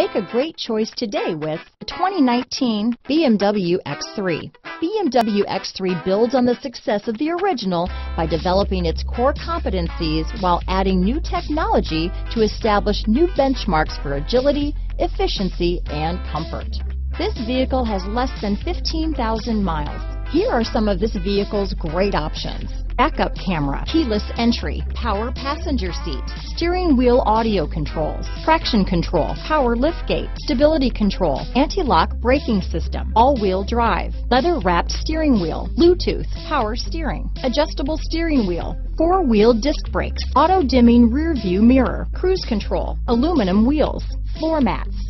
Make a great choice today with the 2019 BMW X3. BMW X3 builds on the success of the original by developing its core competencies while adding new technology to establish new benchmarks for agility, efficiency, and comfort. This vehicle has less than 15,000 miles. Here are some of this vehicle's great options. Backup camera, keyless entry, power passenger seat, steering wheel audio controls, traction control, power liftgate, stability control, anti-lock braking system, all-wheel drive, leather wrapped steering wheel, Bluetooth, power steering, adjustable steering wheel, four-wheel disc brakes, auto dimming rear view mirror, cruise control, aluminum wheels, floor mats,